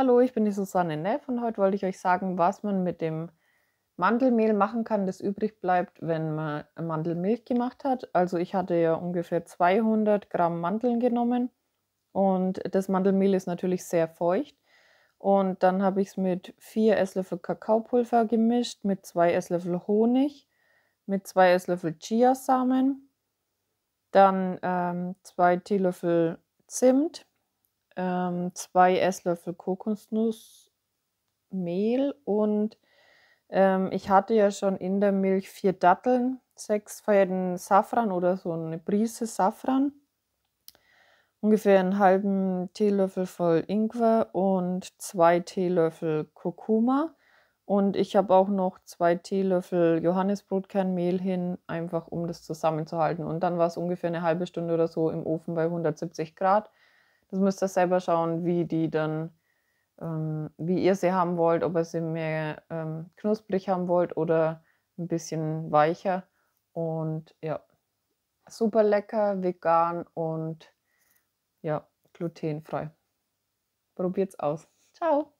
Hallo, ich bin die Susanne Neff und heute wollte ich euch sagen, was man mit dem Mandelmehl machen kann, das übrig bleibt, wenn man Mandelmilch gemacht hat. Also ich hatte ja ungefähr 200 Gramm Mandeln genommen und das Mandelmehl ist natürlich sehr feucht. Und dann habe ich es mit 4 Esslöffel Kakaopulver gemischt, mit 2 Esslöffel Honig, mit 2 Esslöffel Chiasamen, dann 2 ähm, Teelöffel Zimt, ähm, zwei Esslöffel Kokosnussmehl und ähm, ich hatte ja schon in der Milch vier Datteln, sechs Fäden Safran oder so eine Prise Safran, ungefähr einen halben Teelöffel voll Ingwer und zwei Teelöffel Kurkuma. Und ich habe auch noch zwei Teelöffel Johannisbrotkernmehl hin, einfach um das zusammenzuhalten. Und dann war es ungefähr eine halbe Stunde oder so im Ofen bei 170 Grad. Das müsst ihr selber schauen, wie die dann, ähm, wie ihr sie haben wollt, ob ihr sie mehr ähm, knusprig haben wollt oder ein bisschen weicher. Und ja, super lecker, vegan und ja, glutenfrei. Probiert's aus. Ciao!